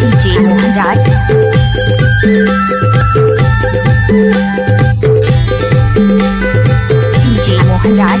DJ Mohanraj DJ Mohanraj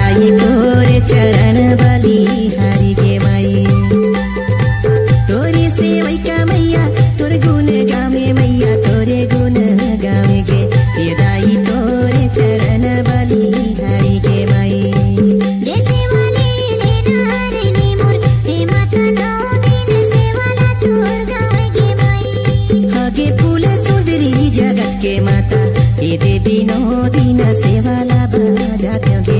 जाई तोरे चरण बली हरि गे माई। तोरे सेवई का मैया तोरे गुण गावे मैया तोरे गुण गावे गे ये दाई तोरे चरण बली हरि गे माई। जगत के माता ये दे दिनों दिन सेवा ला जाते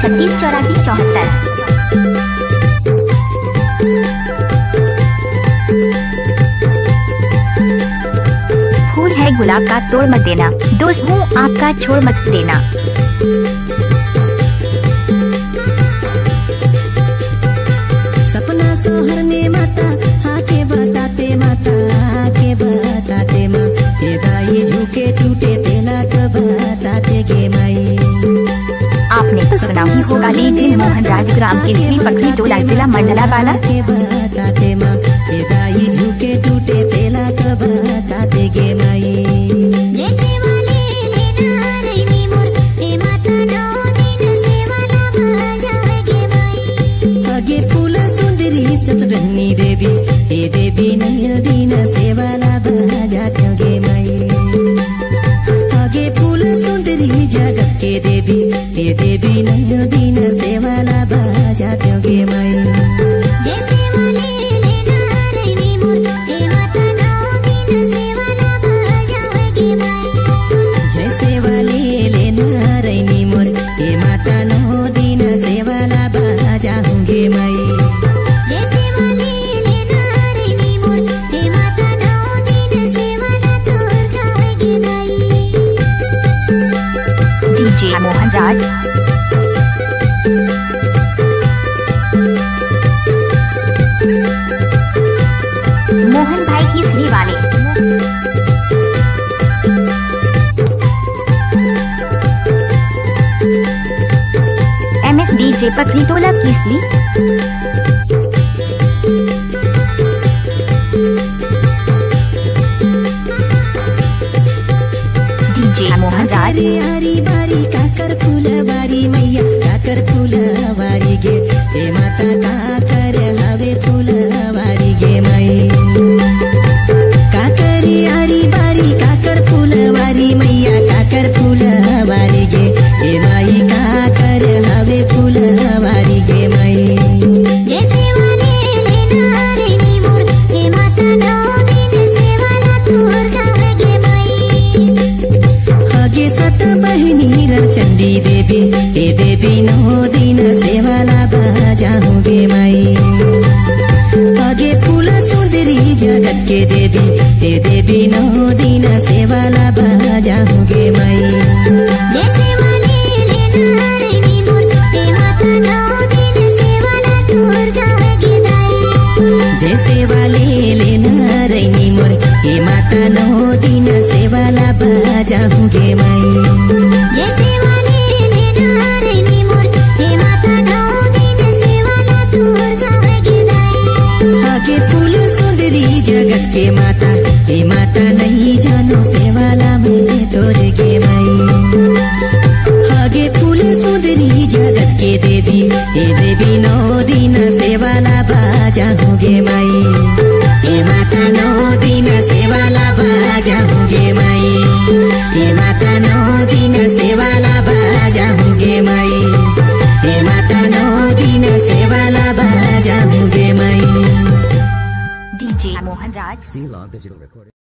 छत्तीस चौरासी चौहत्तर। फूल है गुलाब का तोड़ मत देना। दोस्त, हूँ आपका छोड़ मत देना। सपना सोहर ही होगा लेकिन मोहन राज ग्राम के श्री पखड़ी टोला जिला मंडला वाला के बताते माँ के दाई झुके टूटे तेला कब बताते गे माई देवी हे देवी नील दीन सेवाला बना जाते गे आगे फूल सुंदरी जगत के देवी हे देवी मुझे पगड़ी टोला खींच ली हरी हरी बारी काकर फूल बारी मैया काकर फूल बारी गे. माता का कर हवे फूल चंडी देवी हे देवी नौ दिन सेवाला बाजाऊँगे माई। आगे फूल सुंदरी जगत के देवी हे देवी नौ दिन सेवाला बाजाऊँगे माई। जैसे वाले लेना रैनी मोर हे माता नौ दिन सेवाला तोर गाँव गिदाई जैसे वाले मोर हे माता नौ दिन सेवाला बाजाऊँगे माई। जैसे जगत के माता हे माता नहीं जानो सेवाला में तोरे के माई आगे फूल सुंदरी जगत के देवी हे देवी नौ दिन सेवाला बाजाऊँगे माई। हे माता नौ दिन सेवाला बाजाऊँगे माई। बाजाऊँगे माई DJ Mohan Raj C Log Digital Recording.